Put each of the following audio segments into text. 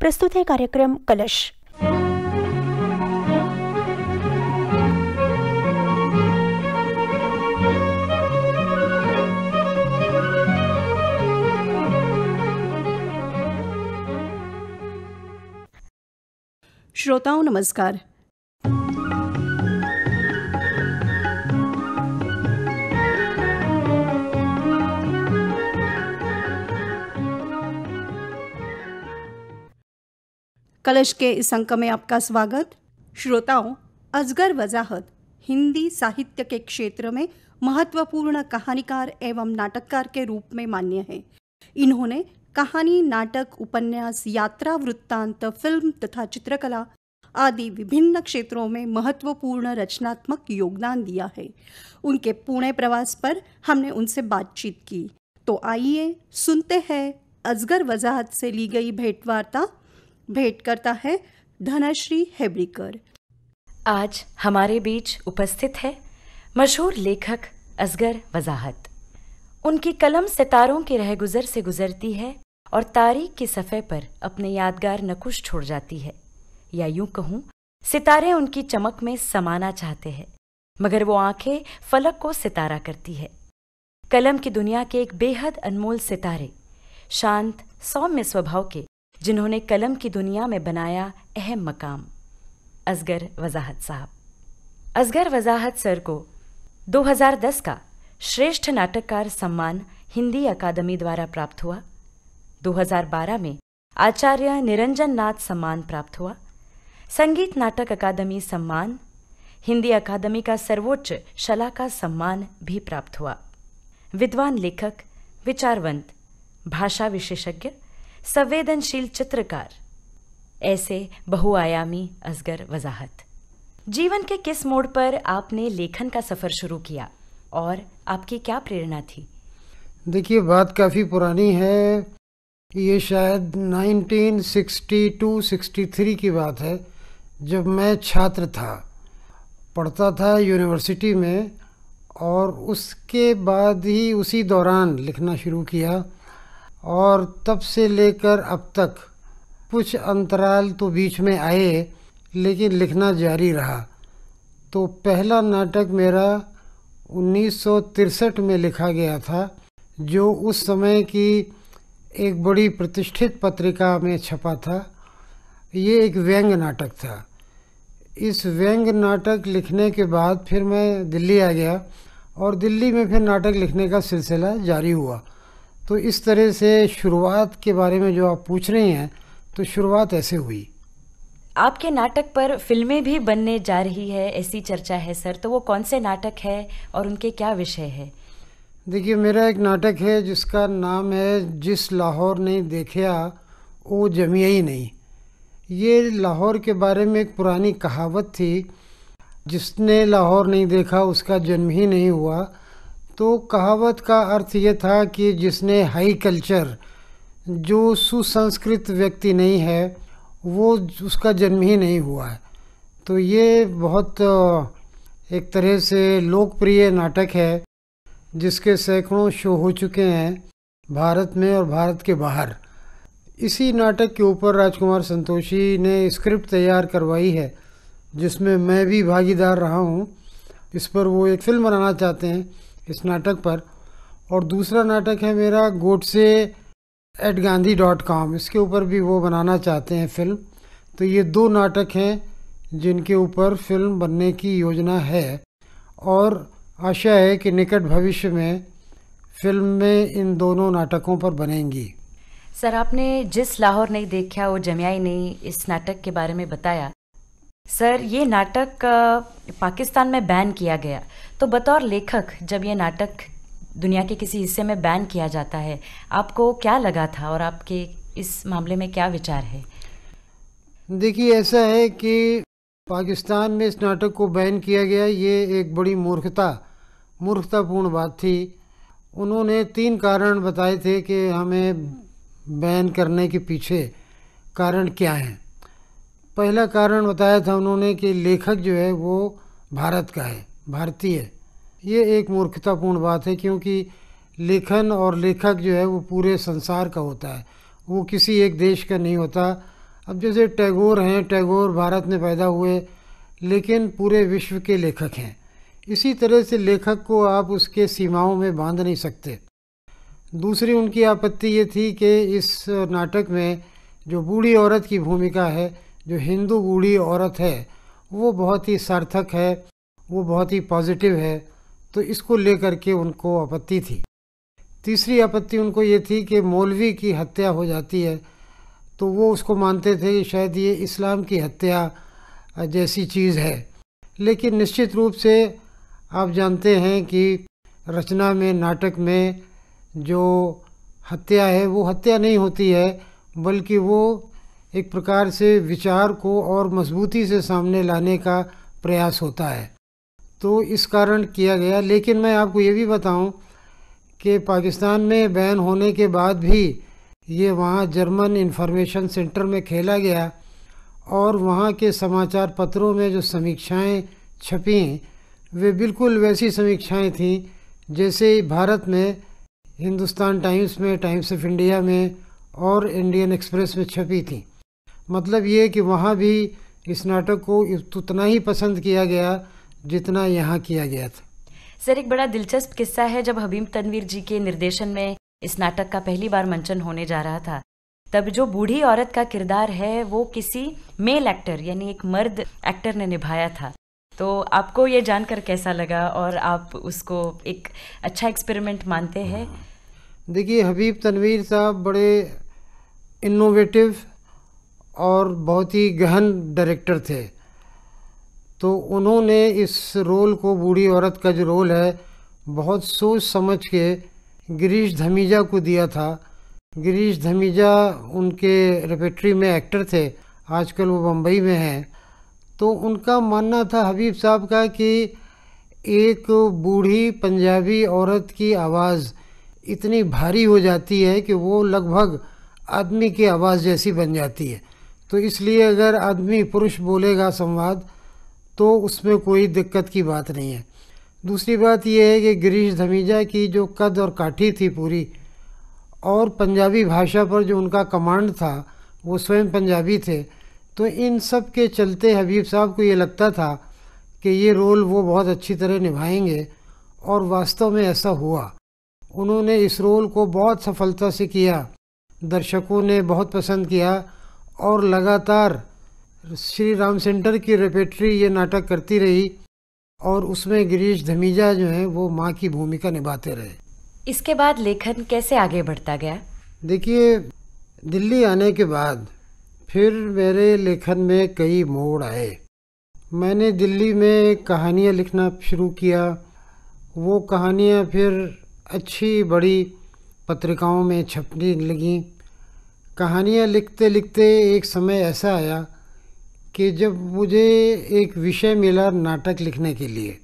प्रस्तुत है कार्यक्रम कलश। श्रोताओं नमस्कार। कलश के इस अंक में आपका स्वागत। श्रोताओं अजगर वजाहत, हिंदी साहित्य के क्षेत्र में महत्वपूर्ण कहानीकार एवं नाटककार के रूप में मान्य है। इन्होंने कहानी, नाटक, उपन्यास, यात्रा, वृत्तांत, फ़िल्म तथा चित्रकला आदि विभिन्न क्षेत्रों में महत्वपूर्ण रचनात्मक योगदान दिया है। उनके पुणे प्रवास पर हमने उनसे बातचीत की। तो आइए सुनते हैं अजगर वजाहत से ली गई भेंटवार्ता भेंट करता है धनश्री हेब्रिकर। आज हमारे बीच उपस्थित है मशहूर लेखक असगर वजाहत। उनकी कलम सितारों के रह गुजर से गुजरती है और तारीख के सफ़े पर अपने यादगार नकुश छोड़ जाती है। या यूँ कहूँ, सितारे उनकी चमक में समाना चाहते हैं, मगर वो आँखें फलक को सितारा करती है। कलम की दुनिया के एक बेहद अनमोल सितारे शांत, सौम्य स्वभाव के जिन्होंने कलम की दुनिया में बनाया अहम मकाम, असगर वजाहत साहब। असगर वजाहत सर को 2010 का श्रेष्ठ नाटककार सम्मान हिंदी अकादमी द्वारा प्राप्त हुआ। 2012 में आचार्य निरंजन नाथ सम्मान प्राप्त हुआ। संगीत नाटक अकादमी सम्मान, हिंदी अकादमी का सर्वोच्च शला का सम्मान भी प्राप्त हुआ। विद्वान लेखक, विचारवंत, भाषा विशेषज्ञ संवेदनशील चित्रकार। ऐसे बहुआयामी असगर वजाहत। जीवन के किस मोड़ पर आपने लेखन का सफ़र शुरू किया और आपकी क्या प्रेरणा थी? देखिए, बात काफ़ी पुरानी है। ये शायद 1962-63 की बात है, जब मैं छात्र था। पढ़ता था यूनिवर्सिटी में और उसके बाद ही उसी दौरान लिखना शुरू किया। और तब से लेकर अब तक कुछ अंतराल तो बीच में आए, लेकिन लिखना जारी रहा। तो पहला नाटक मेरा उन्नीस में लिखा गया था, जो उस समय की एक बड़ी प्रतिष्ठित पत्रिका में छपा था। ये एक व्यंग नाटक था। इस व्यंग नाटक लिखने के बाद फिर मैं दिल्ली आ गया और दिल्ली में फिर नाटक लिखने का सिलसिला जारी हुआ। तो इस तरह से शुरुआत के बारे में जो आप पूछ रही हैं तो शुरुआत ऐसे हुई। आपके नाटक पर फ़िल्में भी बनने जा रही है ऐसी चर्चा है सर तो वो कौन से नाटक है और उनके क्या विषय है? देखिए मेरा एक नाटक है जिसका नाम है जिस लाहौर ने देखा वो जमिया ही नहीं। ये लाहौर के बारे में एक पुरानी कहावत थी जिसने लाहौर नहीं देखा उसका जन्म ही नहीं हुआ। तो कहावत का अर्थ ये था कि जिसने हाई कल्चर जो सुसंस्कृत व्यक्ति नहीं है, वो उसका जन्म ही नहीं हुआ है। तो ये बहुत एक तरह से लोकप्रिय नाटक है, जिसके सैकड़ों शो हो चुके हैं भारत में और भारत के बाहर। इसी नाटक के ऊपर राजकुमार संतोषी ने स्क्रिप्ट तैयार करवाई है, जिसमें मैं भी भागीदार रहा हूँ। इस पर वो एक फ़िल्म बनाना चाहते हैं इस नाटक पर। और दूसरा नाटक है मेरा Godse at Gandhi dot com. इसके ऊपर भी वो बनाना चाहते हैं फ़िल्म। तो ये दो नाटक हैं जिनके ऊपर फ़िल्म बनने की योजना है। और आशा है कि निकट भविष्य में फ़िल्म में इन दोनों नाटकों पर बनेंगी। सर, आपने जिस लाहौर नहीं देखा, वो जमियाई नहीं, इस नाटक के बारे में बताया। सर, ये नाटक पाकिस्तान में बैन किया गया। तो बतौर लेखक, जब ये नाटक दुनिया के किसी हिस्से में बैन किया जाता है, आपको क्या लगा था और आपके इस मामले में क्या विचार है? देखिए, ऐसा है कि पाकिस्तान में इस नाटक को बैन किया गया, ये एक बड़ी मूर्खता, मूर्खतापूर्ण बात थी। उन्होंने तीन कारण बताए थे कि हमें बैन करने के पीछे कारण क्या हैं। पहला कारण बताया था उन्होंने कि लेखक जो है वो भारत का है। भारतीय। ये एक मूर्खतापूर्ण बात है क्योंकि लेखन और लेखक जो है वो पूरे संसार का होता है। वो किसी एक देश का नहीं होता। अब जैसे टैगोर हैं, टैगोर भारत में पैदा हुए, लेकिन पूरे विश्व के लेखक हैं। इसी तरह से लेखक को आप उसके सीमाओं में बाँध नहीं सकते। दूसरी उनकी आपत्ति ये थी कि इस नाटक में जो बूढ़ी औरत की भूमिका है, जो हिंदू बूढ़ी औरत है, वो बहुत ही सार्थक है। वो बहुत ही पॉजिटिव है तो इसको लेकर के उनको आपत्ति थी। तीसरी आपत्ति उनको ये थी कि मौलवी की हत्या हो जाती है तो वो उसको मानते थे कि शायद ये इस्लाम की हत्या जैसी चीज़ है। लेकिन निश्चित रूप से आप जानते हैं कि रचना में, नाटक में जो हत्या है, वो हत्या नहीं होती है, बल्कि वो एक प्रकार से विचार को और मजबूती से सामने लाने का प्रयास होता है। तो इस कारण किया गया। लेकिन मैं आपको ये भी बताऊँ कि पाकिस्तान में बैन होने के बाद भी ये वहाँ जर्मन इंफॉर्मेशन सेंटर में खेला गया और वहाँ के समाचार पत्रों में जो समीक्षाएँ छपी, वे बिल्कुल वैसी समीक्षाएँ थीं जैसे भारत में, हिंदुस्तान टाइम्स में, टाइम्स ऑफ़ इंडिया में और इंडियन एक्सप्रेस में छपी थी। मतलब ये कि वहाँ भी इस नाटक को उतना ही पसंद किया गया जितना यहाँ किया गया था। सर एक बड़ा दिलचस्प किस्सा है जब हबीब तनवीर जी के निर्देशन में इस नाटक का पहली बार मंचन होने जा रहा था। तब जो बूढ़ी औरत का किरदार है वो किसी मेल एक्टर यानी एक मर्द एक्टर ने निभाया था। तो आपको ये जानकर कैसा लगा और आप उसको एक अच्छा एक्सपेरिमेंट मानते हैं? देखिए हबीब तनवीर साहब बड़े इनोवेटिव और बहुत ही गहन डायरेक्टर थे। तो उन्होंने इस रोल को बूढ़ी औरत का जो रोल है, बहुत सोच समझ के गिरीश धमीजा को दिया था। गिरीश धमीजा उनके रेपेट्री में एक्टर थे, आजकल वो बम्बई में हैं। तो उनका मानना था हबीब साहब का कि एक बूढ़ी पंजाबी औरत की आवाज़ इतनी भारी हो जाती है कि वो लगभग आदमी की आवाज़ जैसी बन जाती है। तो इसलिए अगर आदमी पुरुष बोलेगा संवाद तो उसमें कोई दिक्कत की बात नहीं है। दूसरी बात यह है कि गिरीश धमीजा की जो कद और काठी थी पूरी, और पंजाबी भाषा पर जो उनका कमांड था, वो स्वयं पंजाबी थे। तो इन सब के चलते हबीब साहब को ये लगता था कि ये रोल वो बहुत अच्छी तरह निभाएँगे, और वास्तव में ऐसा हुआ। उन्होंने इस रोल को बहुत सफलता से किया, दर्शकों ने बहुत पसंद किया, और लगातार श्री राम सेंटर की रेपेट्री ये नाटक करती रही और उसमें गिरीश धमीजा जो है वो माँ की भूमिका निभाते रहे। इसके बाद लेखन कैसे आगे बढ़ता गया? देखिए दिल्ली आने के बाद फिर मेरे लेखन में कई मोड़ आए। मैंने दिल्ली में कहानियाँ लिखना शुरू किया। वो कहानियाँ फिर अच्छी बड़ी पत्रिकाओं में छपने लगी। कहानियाँ लिखते लिखते एक समय ऐसा आया कि जब मुझे एक विषय मिला नाटक लिखने के लिए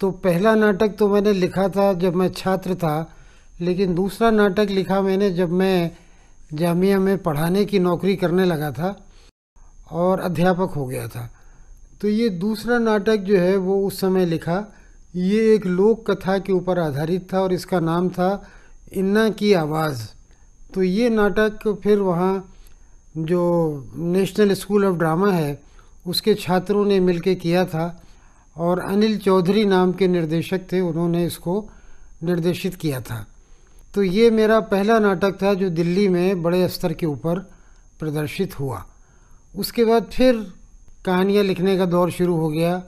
तो पहला नाटक तो मैंने लिखा था जब मैं छात्र था, लेकिन दूसरा नाटक लिखा मैंने जब मैं जामिया में पढ़ाने की नौकरी करने लगा था और अध्यापक हो गया था। तो ये दूसरा नाटक जो है वो उस समय लिखा। ये एक लोक कथा के ऊपर आधारित था और इसका नाम था इन्ना की आवाज़। तो ये नाटक फिर वहाँ जो नेशनल स्कूल ऑफ़ ड्रामा है, उसके छात्रों ने मिलके किया था और अनिल चौधरी नाम के निर्देशक थे, उन्होंने इसको निर्देशित किया था तो ये मेरा पहला नाटक था जो दिल्ली में बड़े स्तर के ऊपर प्रदर्शित हुआ उसके बाद फिर कहानियाँ लिखने का दौर शुरू हो गया,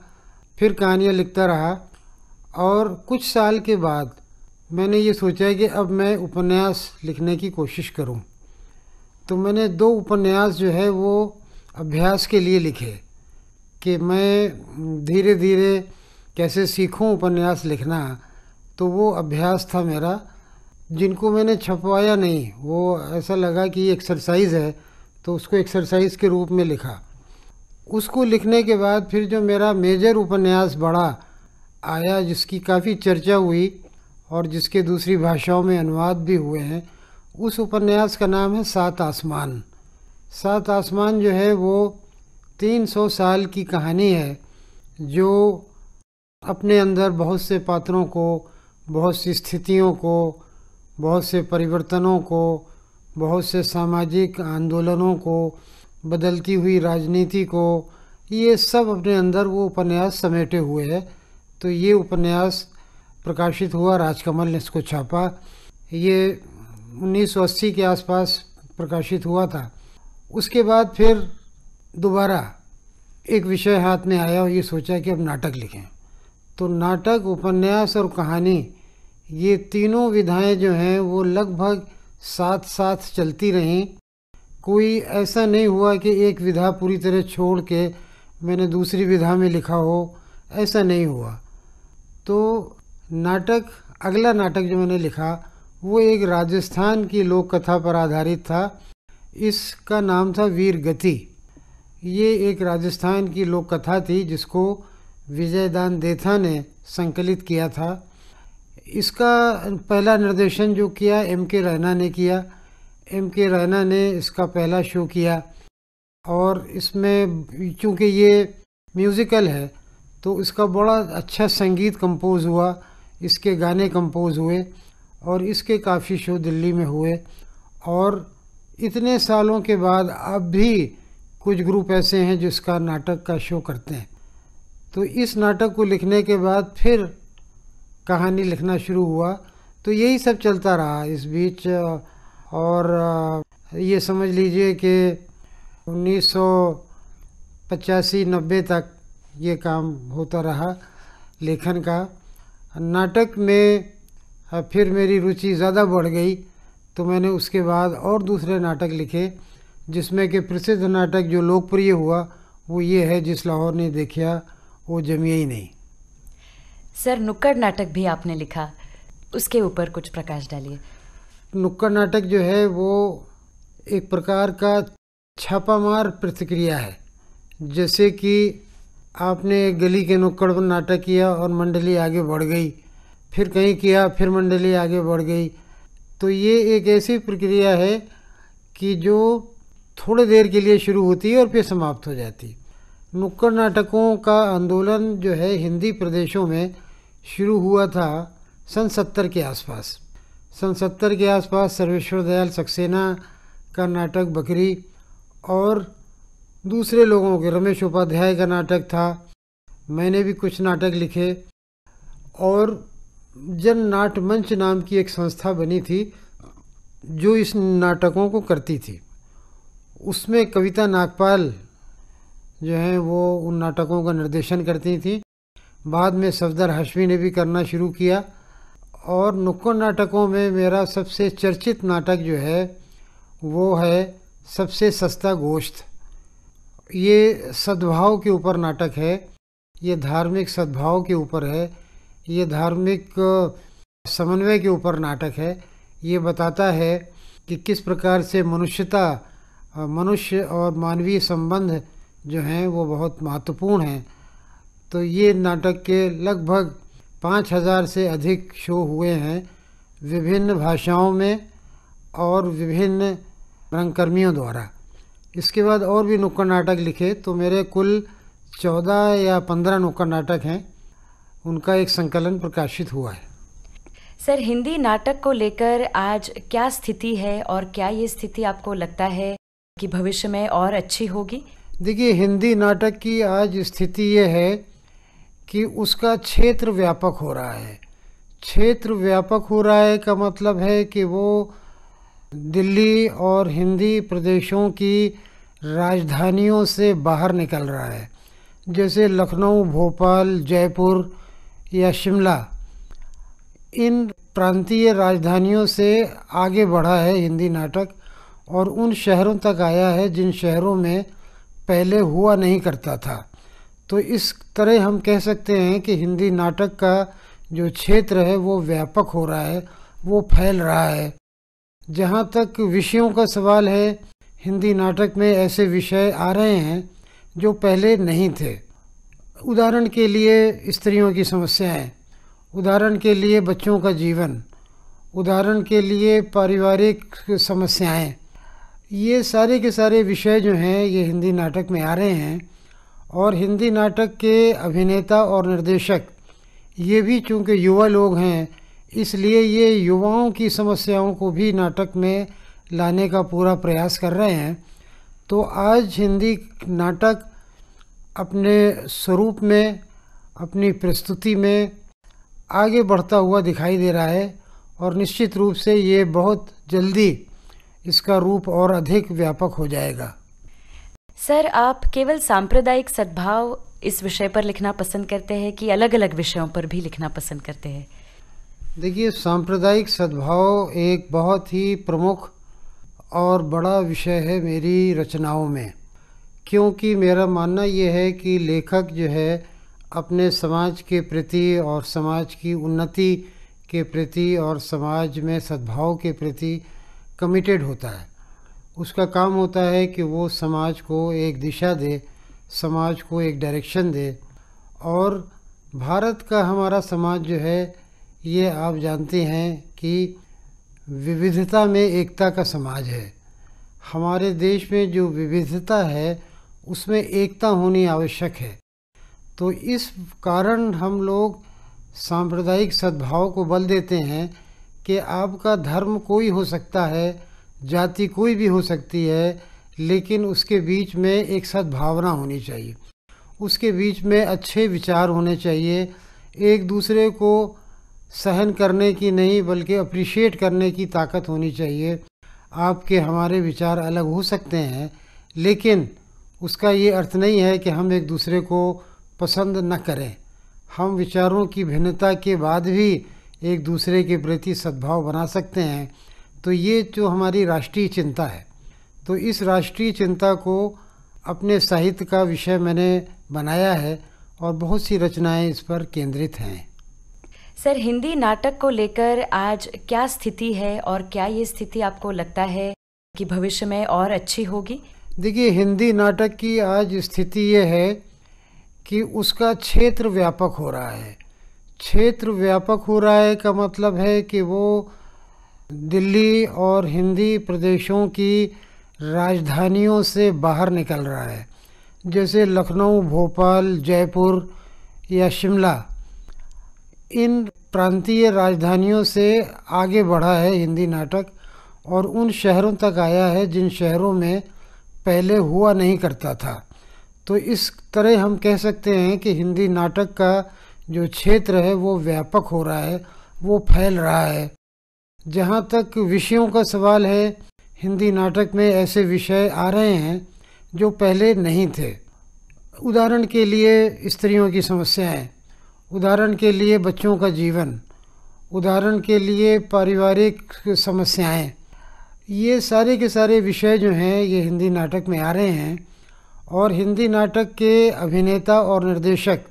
फिर कहानियाँ लिखता रहा और कुछ साल के बाद मैंने ये सोचा कि अब मैं उपन्यास लिखने की कोशिश करूँ। तो मैंने दो उपन्यास जो है वो अभ्यास के लिए लिखे कि मैं धीरे धीरे कैसे सीखूं उपन्यास लिखना तो वो अभ्यास था मेरा, जिनको मैंने छपवाया नहीं। वो ऐसा लगा कि एक्सरसाइज है तो उसको एक्सरसाइज के रूप में लिखा। उसको लिखने के बाद फिर जो मेरा मेजर उपन्यास बड़ा, आया, जिसकी काफ़ी चर्चा हुई, और जिसके दूसरी भाषाओं में अनुवाद भी हुए हैं उस उपन्यास का नाम है सात आसमान। सात आसमान जो है वो तीन सौ साल की कहानी है, जो अपने अंदर बहुत से पात्रों को, बहुत सी स्थितियों को, बहुत से परिवर्तनों को, बहुत से सामाजिक आंदोलनों को, बदलती हुई राजनीति को, ये सब अपने अंदर वो उपन्यास समेटे हुए है। तो ये उपन्यास प्रकाशित हुआ, राजकमल ने इसको छापा। ये 1980 के आसपास प्रकाशित हुआ था। उसके बाद फिर दोबारा एक विषय हाथ में आया और ये सोचा कि अब नाटक लिखें। तो नाटक, उपन्यास और कहानी, ये तीनों विधाएँ जो हैं, वो लगभग साथ साथ चलती रहीं। कोई ऐसा नहीं हुआ कि एक विधा पूरी तरह छोड़ के मैंने दूसरी विधा में लिखा हो, ऐसा नहीं हुआ। तो नाटक, अगला नाटक जो मैंने लिखा वो एक राजस्थान की लोक कथा पर आधारित था। इसका नाम था वीर गति। ये एक राजस्थान की लोक कथा थी जिसको विजयदान देथा ने संकलित किया था। इसका पहला निर्देशन जो किया, एम के रैना ने किया। एम के रैना ने इसका पहला शो किया। और इसमें चूँकि ये म्यूज़िकल है तो इसका बड़ा अच्छा संगीत कंपोज हुआ। इसके गाने कंपोज हुए। और इसके काफ़ी शो दिल्ली में हुए। और इतने सालों के बाद अब भी कुछ ग्रुप ऐसे हैं जिसका नाटक का शो करते हैं। तो इस नाटक को लिखने के बाद फिर कहानी लिखना शुरू हुआ। तो यही सब चलता रहा इस बीच। और ये समझ लीजिए कि उन्नीस सौ पचासी नब्बे तक ये काम होता रहा लेखन का। नाटक में फिर मेरी रुचि ज़्यादा बढ़ गई तो मैंने उसके बाद और दूसरे नाटक लिखे जिसमें कि प्रसिद्ध नाटक जो लोकप्रिय हुआ वो ये है जिस लाहौर ने देखा वो जमिया ही नहीं। सर नुक्कड़ नाटक भी आपने लिखा। उसके ऊपर कुछ प्रकाश डालिए। नुक्कड़ नाटक जो है वो एक प्रकार का छापामार प्रतिक्रिया है। जैसे कि आपने गली के नुक्कड़ पर नाटक किया और मंडली आगे बढ़ गई फिर कहीं किया, फिर मंडली आगे बढ़ गई। तो ये एक ऐसी प्रक्रिया है कि जो थोड़ी देर के लिए शुरू होती है और फिर समाप्त हो जाती नुक्कड़ नाटकों का आंदोलन जो है हिंदी प्रदेशों में शुरू हुआ था सन सत्तर के आसपास। सन सत्तर के आसपास सर्वेश्वर दयाल सक्सेना का नाटक बकरी और दूसरे लोगों के, रमेश उपाध्याय का नाटक था। मैंने भी कुछ नाटक लिखे और जन नाट मंच नाम की एक संस्था बनी थी, जो इस नाटकों को करती थी। उसमें कविता नागपाल जो हैं, वो उन नाटकों का निर्देशन करती थी। बाद में सफदर हशमी ने भी करना शुरू किया। और नुक्कड़ नाटकों में मेरा सबसे चर्चित नाटक जो है, वो है सबसे सस्ता गोश्त। ये सद्भाव के ऊपर नाटक है, ये धार्मिक सद्भाव के ऊपर है। ये धार्मिक समन्वय के ऊपर नाटक है। ये बताता है कि किस प्रकार से मनुष्यता मनुष्य और मानवीय संबंध जो हैं वो बहुत महत्वपूर्ण हैं। तो ये नाटक के लगभग पाँच हज़ार से अधिक शो हुए हैं विभिन्न भाषाओं में और विभिन्न रंगकर्मियों द्वारा। इसके बाद और भी नुक्कड़ नाटक लिखे तो मेरे कुल चौदह या पंद्रह नुक्कड़ नाटक हैं। उनका एक संकलन प्रकाशित हुआ है। सर हिंदी नाटक को लेकर आज क्या स्थिति है और क्या ये स्थिति आपको लगता है कि भविष्य में और अच्छी होगी? देखिए हिंदी नाटक की आज स्थिति ये है कि उसका क्षेत्र व्यापक हो रहा है। क्षेत्र व्यापक हो रहा है का मतलब है कि वो दिल्ली और हिंदी प्रदेशों की राजधानियों से बाहर निकल रहा है। जैसे लखनऊ भोपाल जयपुर या शिमला। इन प्रांतीय राजधानियों से आगे बढ़ा है हिंदी नाटक और उन शहरों तक आया है जिन शहरों में पहले हुआ नहीं करता था। तो इस तरह हम कह सकते हैं कि हिंदी नाटक का जो क्षेत्र है, वो व्यापक हो रहा है, वो फैल रहा है। जहाँ तक विषयों का सवाल है, हिंदी नाटक में ऐसे विषय आ रहे हैं जो पहले नहीं थे। उदाहरण के लिए स्त्रियों की समस्याएँ, उदाहरण के लिए बच्चों का जीवन, उदाहरण के लिए पारिवारिक समस्याएँ। ये सारे के सारे विषय जो हैं, ये हिंदी नाटक में आ रहे हैं और हिंदी नाटक के अभिनेता और निर्देशक, ये भी चूँकि युवा लोग हैं, इसलिए ये युवाओं की समस्याओं को भी नाटक में लाने का पूरा प्रयास कर रहे हैं। तो आज हिंदी नाटक अपने स्वरूप में अपनी प्रस्तुति में आगे बढ़ता हुआ दिखाई दे रहा है और निश्चित रूप से ये बहुत जल्दी इसका रूप और अधिक व्यापक हो जाएगा। सर आप केवल सांप्रदायिक सद्भाव इस विषय पर लिखना पसंद करते हैं कि अलग अलग विषयों पर भी लिखना पसंद करते हैं? देखिए सांप्रदायिक सद्भाव एक बहुत ही प्रमुख और बड़ा विषय है मेरी रचनाओं में। क्योंकि मेरा मानना ये है कि लेखक जो है अपने समाज के प्रति और समाज की उन्नति के प्रति और समाज में सद्भाव के प्रति कमिटेड होता है। उसका काम होता है कि वो समाज को एक दिशा दे, समाज को एक डायरेक्शन दे। और भारत का हमारा समाज जो है, ये आप जानते हैं कि विविधता में एकता का समाज है। हमारे देश में जो विविधता है उसमें एकता होनी आवश्यक है। तो इस कारण हम लोग सांप्रदायिक सद्भाव को बल देते हैं कि आपका धर्म कोई हो सकता है, जाति कोई भी हो सकती है, लेकिन उसके बीच में एक सद्भावना होनी चाहिए। उसके बीच में अच्छे विचार होने चाहिए, एक दूसरे को सहन करने की नहीं, बल्कि अप्रिशिएट करने की ताकत होनी चाहिए। आपके हमारे विचार अलग हो सकते हैं, लेकिन उसका ये अर्थ नहीं है कि हम एक दूसरे को पसंद न करें। हम विचारों की भिन्नता के बाद भी एक दूसरे के प्रति सद्भाव बना सकते हैं। तो ये जो हमारी राष्ट्रीय चिंता है तो इस राष्ट्रीय चिंता को अपने साहित्य का विषय मैंने बनाया है और बहुत सी रचनाएँ इस पर केंद्रित हैं। सर, हिंदी नाटक को लेकर आज क्या स्थिति है और क्या ये स्थिति आपको लगता है कि भविष्य में और अच्छी होगी? देखिए, हिंदी नाटक की आज स्थिति ये है कि उसका क्षेत्र व्यापक हो रहा है। क्षेत्र व्यापक हो रहा है का मतलब है कि वो दिल्ली और हिंदी प्रदेशों की राजधानियों से बाहर निकल रहा है। जैसे लखनऊ, भोपाल, जयपुर या शिमला। इन प्रांतीय राजधानियों से आगे बढ़ा है हिंदी नाटक और उन शहरों तक आया है जिन शहरों में पहले हुआ नहीं करता था। तो इस तरह हम कह सकते हैं कि हिंदी नाटक का जो क्षेत्र है, वो व्यापक हो रहा है, वो फैल रहा है। जहाँ तक विषयों का सवाल है, हिंदी नाटक में ऐसे विषय आ रहे हैं जो पहले नहीं थे। उदाहरण के लिए स्त्रियों की समस्याएँ। उदाहरण के लिए बच्चों का जीवन। उदाहरण के लिए पारिवारिक समस्याएँ। ये सारे के सारे विषय जो हैं, ये हिंदी नाटक में आ रहे हैं और हिंदी नाटक के अभिनेता और निर्देशक,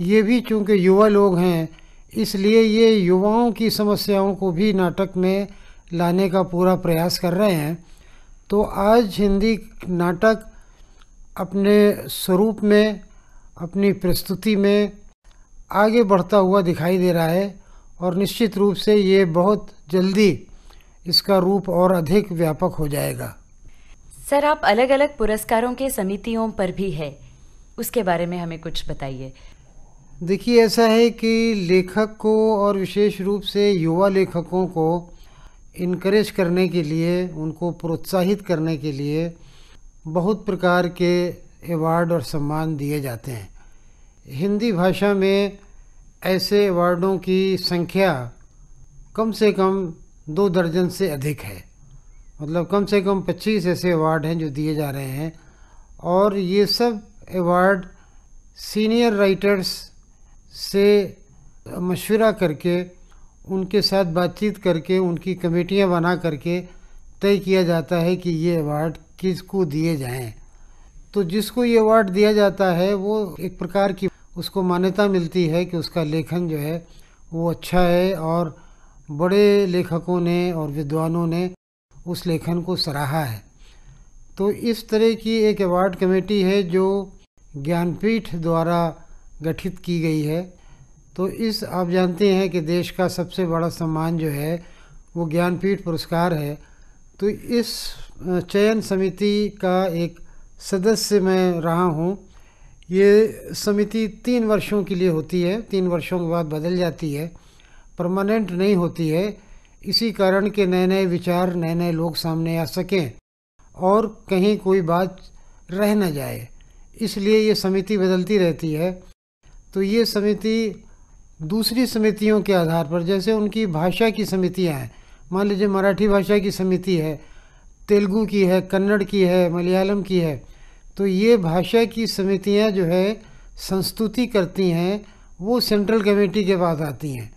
ये भी चूँकि युवा लोग हैं, इसलिए ये युवाओं की समस्याओं को भी नाटक में लाने का पूरा प्रयास कर रहे हैं। तो आज हिंदी नाटक अपने स्वरूप में, अपनी प्रस्तुति में आगे बढ़ता हुआ दिखाई दे रहा है और निश्चित रूप से ये बहुत जल्दी इसका रूप और अधिक व्यापक हो जाएगा। सर आप अलग अलग पुरस्कारों के समितियों पर भी है। उसके बारे में हमें कुछ बताइए। देखिए ऐसा है कि लेखक को और विशेष रूप से युवा लेखकों को इनक्रेज करने के लिए उनको प्रोत्साहित करने के लिए बहुत प्रकार के अवार्ड और सम्मान दिए जाते हैं। हिंदी भाषा में ऐसे अवार्डों की संख्या कम से कम दो दर्जन से अधिक है। मतलब कम से कम 25 ऐसे अवार्ड हैं जो दिए जा रहे हैं। और ये सब अवार्ड सीनियर राइटर्स से मशवरा करके, उनके साथ बातचीत करके, उनकी कमेटियाँ बना करके तय किया जाता है कि ये अवार्ड किसको दिए जाएँ। तो जिसको ये अवार्ड दिया जाता है, वो एक प्रकार की उसको मान्यता मिलती है कि उसका लेखन जो है, वो अच्छा है और बड़े लेखकों ने और विद्वानों ने उस लेखन को सराहा है। तो इस तरह की एक अवार्ड कमेटी है जो ज्ञानपीठ द्वारा गठित की गई है। तो इस, आप जानते हैं कि देश का सबसे बड़ा सम्मान जो है, वो ज्ञानपीठ पुरस्कार है। तो इस चयन समिति का एक सदस्य मैं रहा हूँ। ये समिति तीन वर्षों के लिए होती है, तीन वर्षों के बाद बदल जाती है। परमानेंट नहीं होती है। इसी कारण के नए नए विचार नए नए लोग सामने आ सकें और कहीं कोई बात रह न जाए। इसलिए ये समिति बदलती रहती है। तो ये समिति दूसरी समितियों के आधार पर, जैसे उनकी भाषा की समितियाँ हैं। मान लीजिए मराठी भाषा की समिति है, तेलुगु की है, कन्नड़ की है, मलयालम की है। तो ये भाषा की समितियाँ जो है, संस्तुति करती हैं, वो सेंट्रल कमेटी के पास आती हैं।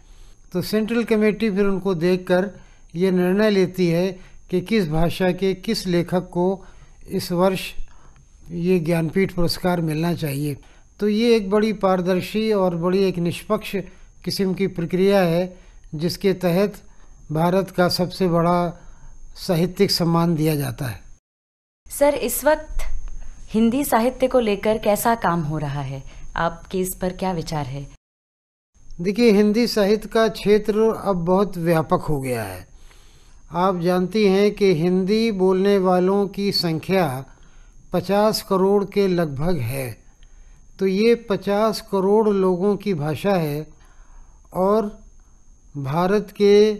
तो सेंट्रल कमेटी फिर उनको देखकर ये निर्णय लेती है कि किस भाषा के किस लेखक को इस वर्ष ये ज्ञानपीठ पुरस्कार मिलना चाहिए। तो ये एक बड़ी पारदर्शी और बड़ी एक निष्पक्ष किस्म की प्रक्रिया है, जिसके तहत भारत का सबसे बड़ा साहित्यिक सम्मान दिया जाता है। सर, इस वक्त हिंदी साहित्य को लेकर कैसा काम हो रहा है? आपके इस पर क्या विचार है? देखिए, हिंदी साहित्य का क्षेत्र अब बहुत व्यापक हो गया है। आप जानती हैं कि हिंदी बोलने वालों की संख्या पचास करोड़ के लगभग है। तो ये पचास करोड़ लोगों की भाषा है और भारत के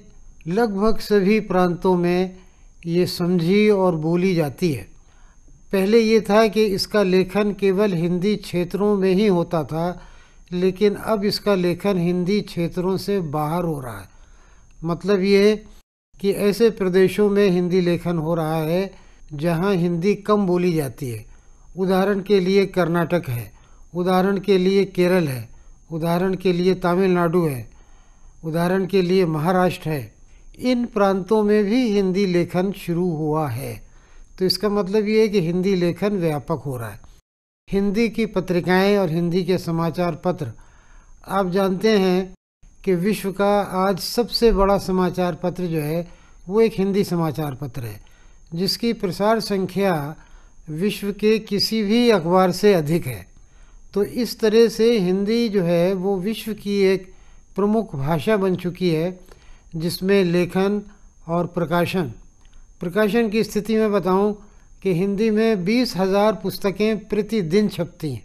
लगभग सभी प्रांतों में ये समझी और बोली जाती है। पहले ये था कि इसका लेखन केवल हिंदी क्षेत्रों में ही होता था लेकिन अब इसका लेखन हिंदी क्षेत्रों से बाहर हो रहा है। मतलब ये कि ऐसे प्रदेशों में हिंदी लेखन हो रहा है जहाँ हिंदी कम बोली जाती है। उदाहरण के लिए कर्नाटक है, उदाहरण के लिए केरल है, उदाहरण के लिए तमिलनाडु है, उदाहरण के लिए महाराष्ट्र है। इन प्रांतों में भी हिंदी लेखन शुरू हुआ है। तो इसका मतलब ये है कि हिंदी लेखन व्यापक हो रहा है। हिंदी की पत्रिकाएँ और हिंदी के समाचार पत्र। आप जानते हैं कि विश्व का आज सबसे बड़ा समाचार पत्र जो है, वो एक हिंदी समाचार पत्र है, जिसकी प्रसार संख्या विश्व के किसी भी अखबार से अधिक है। तो इस तरह से हिंदी जो है, वो विश्व की एक प्रमुख भाषा बन चुकी है, जिसमें लेखन और प्रकाशन। प्रकाशन की स्थिति में बताऊँ कि हिंदी में बीस हज़ार पुस्तकें प्रतिदिन छपती हैं।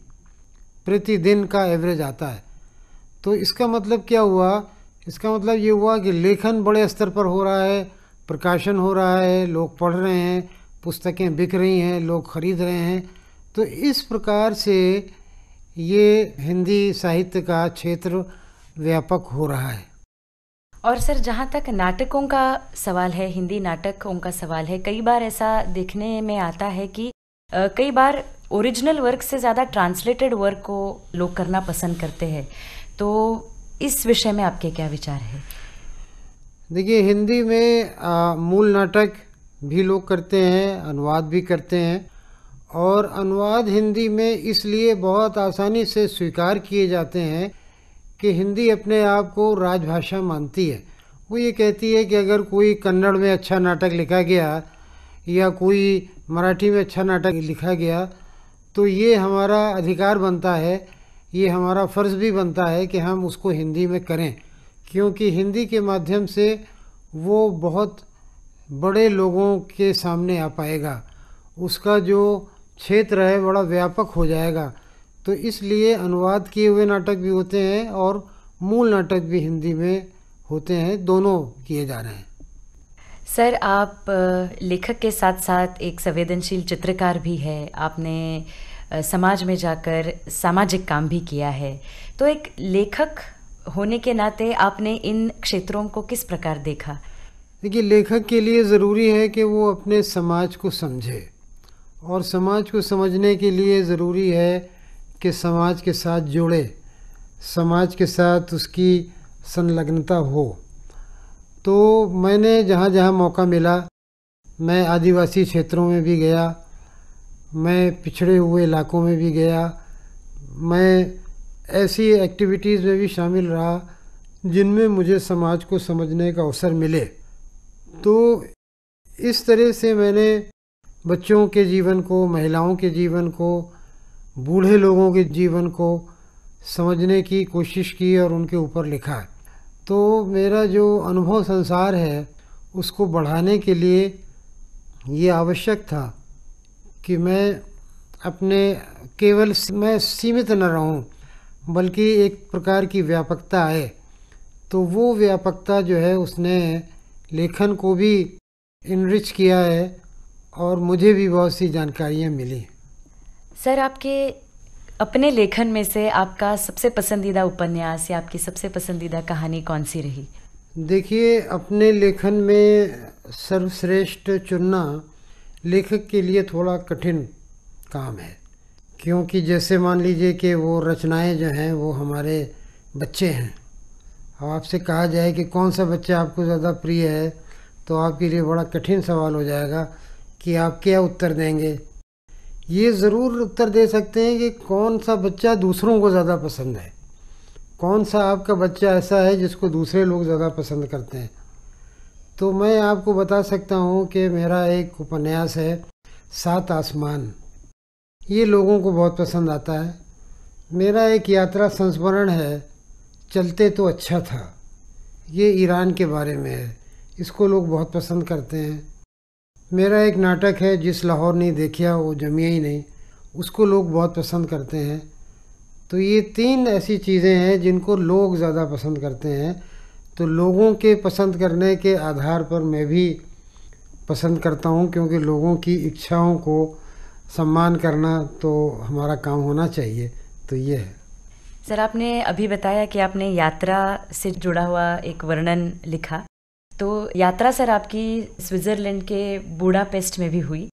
प्रतिदिन का एवरेज आता है। तो इसका मतलब क्या हुआ? इसका मतलब ये हुआ कि लेखन बड़े स्तर पर हो रहा है, प्रकाशन हो रहा है, लोग पढ़ रहे हैं, पुस्तकें बिक रही हैं, लोग खरीद रहे हैं। तो इस प्रकार से ये हिंदी साहित्य का क्षेत्र व्यापक हो रहा है। और सर जहाँ तक नाटकों का सवाल है हिंदी नाटकों का सवाल है कई बार ऐसा देखने में आता है कि कई बार ओरिजिनल वर्क से ज़्यादा ट्रांसलेटेड वर्क को लोग करना पसंद करते हैं। तो इस विषय में आपके क्या विचार है? देखिए हिंदी में आ, मूल नाटक भी लोग करते हैं अनुवाद भी करते हैं और अनुवाद हिंदी में इसलिए बहुत आसानी से स्वीकार किए जाते हैं कि हिंदी अपने आप को राजभाषा मानती है। वो ये कहती है कि अगर कोई कन्नड़ में अच्छा नाटक लिखा गया या कोई मराठी में अच्छा नाटक लिखा गया तो ये हमारा अधिकार बनता है, ये हमारा फ़र्ज़ भी बनता है कि हम उसको हिंदी में करें। क्योंकि हिंदी के माध्यम से वो बहुत बड़े लोगों के सामने आ पाएगा। उसका जो क्षेत्र है बड़ा व्यापक हो जाएगा। तो इसलिए अनुवाद किए हुए नाटक भी होते हैं और मूल नाटक भी हिंदी में होते हैं दोनों किए जा रहे हैं। सर आप लेखक के साथ साथ एक संवेदनशील चित्रकार भी है। आपने समाज में जाकर सामाजिक काम भी किया है। तो एक लेखक होने के नाते आपने इन क्षेत्रों को किस प्रकार देखा? देखिए लेखक के लिए ज़रूरी है कि वो अपने समाज को समझे। और समाज को समझने के लिए ज़रूरी है कि समाज के साथ जुड़े, समाज के साथ उसकी संलग्नता हो। तो मैंने जहाँ जहाँ मौका मिला, मैं आदिवासी क्षेत्रों में भी गया, मैं पिछड़े हुए इलाकों में भी गया, मैं ऐसी एक्टिविटीज़ में भी शामिल रहा, जिनमें मुझे समाज को समझने का अवसर मिले। तो इस तरह से मैंने बच्चों के जीवन को, महिलाओं के जीवन को बूढ़े लोगों के जीवन को समझने की कोशिश की और उनके ऊपर लिखा है। तो मेरा जो अनुभव संसार है, उसको बढ़ाने के लिए ये आवश्यक था कि मैं अपने केवल मैं सीमित न रहूँ, बल्कि एक प्रकार की व्यापकता आए। तो वो व्यापकता जो है, उसने लेखन को भी इनरिच किया है और मुझे भी बहुत सी जानकारियाँ मिली। सर, आपके अपने लेखन में से आपका सबसे पसंदीदा उपन्यास या आपकी सबसे पसंदीदा कहानी कौन सी रही? देखिए, अपने लेखन में सर्वश्रेष्ठ चुनना लेखक के लिए थोड़ा कठिन काम है। क्योंकि जैसे मान लीजिए कि वो रचनाएँ जो हैं, वो हमारे बच्चे हैं। अब आपसे कहा जाए कि कौन सा बच्चा आपको ज़्यादा प्रिय है तो आपके लिए बड़ा कठिन सवाल हो जाएगा कि आप क्या उत्तर देंगे? ये ज़रूर उत्तर दे सकते हैं कि कौन सा बच्चा दूसरों को ज़्यादा पसंद है। कौन सा आपका बच्चा ऐसा है जिसको दूसरे लोग ज़्यादा पसंद करते हैं? तो मैं आपको बता सकता हूँ कि मेरा एक उपन्यास है, सात आसमान। ये लोगों को बहुत पसंद आता है। मेरा एक यात्रा संस्मरण है, चलते तो अच्छा था। ये ईरान के बारे में है। इसको लोग बहुत पसंद करते हैं। मेरा एक नाटक है जिस लाहौर ने देखा वो जमिया ही नहीं। उसको लोग बहुत पसंद करते हैं। तो ये तीन ऐसी चीज़ें हैं जिनको लोग ज़्यादा पसंद करते हैं। तो लोगों के पसंद करने के आधार पर मैं भी पसंद करता हूँ, क्योंकि लोगों की इच्छाओं को सम्मान करना तो हमारा काम होना चाहिए। तो ये है। सर, आपने अभी बताया कि आपने यात्रा से जुड़ा हुआ एक वर्णन लिखा। तो यात्रा सर आपकी स्विट्ज़रलैंड के बूढ़ा पेस्ट में भी हुई।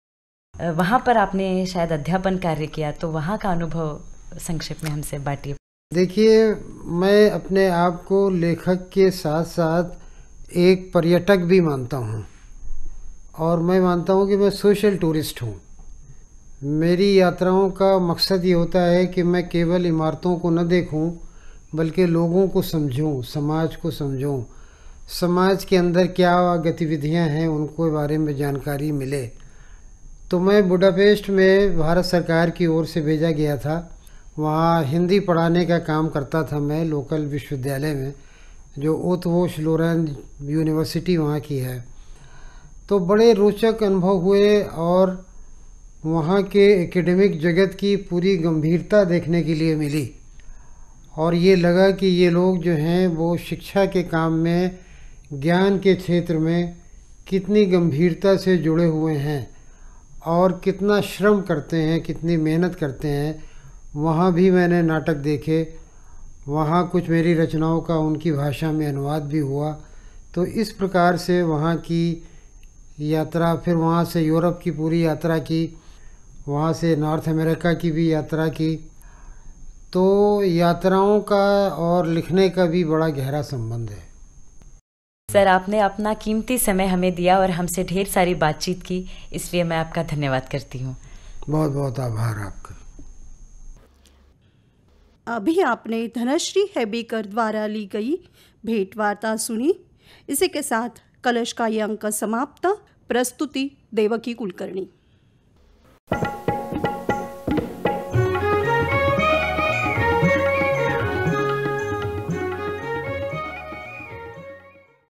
वहाँ पर आपने शायद अध्यापन कार्य किया तो वहाँ का अनुभव संक्षेप में हमसे बांटिए। देखिए, मैं अपने आप को लेखक के साथ साथ एक पर्यटक भी मानता हूँ और मैं मानता हूँ कि मैं सोशल टूरिस्ट हूँ। मेरी यात्राओं का मकसद ये होता है कि मैं केवल इमारतों को न देखूँ, बल्कि लोगों को समझूं, समाज को समझूं समाज के अंदर क्या गतिविधियाँ हैं, उनको बारे में जानकारी मिले। तो मैं बुडापेस्ट में भारत सरकार की ओर से भेजा गया था। वहाँ हिंदी पढ़ाने का काम करता था मैं लोकल विश्वविद्यालय में, जो ओतवोश लोरेन यूनिवर्सिटी वहाँ की है। तो बड़े रोचक अनुभव हुए और वहाँ के एकेडमिक जगत की पूरी गंभीरता देखने के लिए मिली। और ये लगा कि ये लोग जो हैं, वो शिक्षा के काम में ज्ञान के क्षेत्र में कितनी गंभीरता से जुड़े हुए हैं और कितना श्रम करते हैं, कितनी मेहनत करते हैं, वहाँ भी मैंने नाटक देखे। वहाँ कुछ मेरी रचनाओं का उनकी भाषा में अनुवाद भी हुआ। तो इस प्रकार से वहाँ की यात्रा, फिर वहाँ से यूरोप की पूरी यात्रा की, वहाँ से नॉर्थ अमेरिका की भी यात्रा की। तो यात्राओं का और लिखने का भी बड़ा गहरा संबंध है। सर आपने अपना कीमती समय हमें दिया और हमसे ढेर सारी बातचीत की इसलिए मैं आपका धन्यवाद करती हूँ। बहुत बहुत आभार आपका। अभी आपने धनश्री हेबीकर द्वारा ली गई भेंट वार्ता सुनी। इसी के साथ कलश का ये अंक समाप्त। प्रस्तुति देवकी कुलकर्णी।